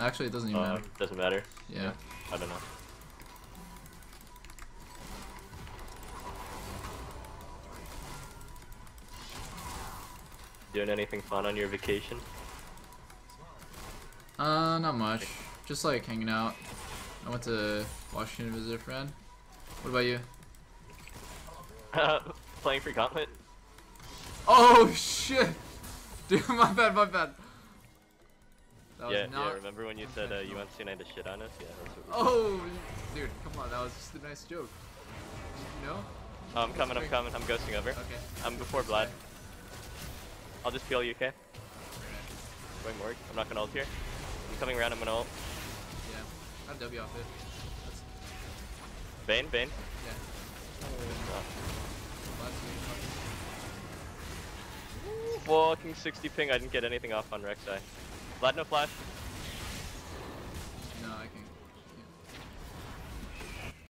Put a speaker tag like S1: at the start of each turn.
S1: Actually, it doesn't even
S2: Uh,
S1: matter.
S2: doesn't matter.
S1: Yeah.
S2: I don't know. Doing anything fun on your vacation?
S1: Uh, not much. Just like hanging out. I went to Washington to visit a friend. What about you?
S2: Uh, playing for Gauntlet?
S1: Oh shit! Dude, my bad, my bad. That
S2: Yeah,
S1: not.
S2: yeah, remember when you said uh, you want C9 to shit on us? Yeah, that's what we
S1: Oh, dude, come on, that was just a nice joke. You know?
S2: Oh, I'm coming, I'm coming, I'm ghosting over.
S1: Okay.
S2: I'm before Vlad. I'll just peel you, okay? Wait, Morg, I'm not gonna ult here. I'm coming around, I'm gonna ult.
S1: Yeah. I W off it. That's,
S2: Bane, Bane.
S1: yeah.
S2: Fucking 60 ping, I didn't get anything off on Rek'Sai. Vlad, no flash.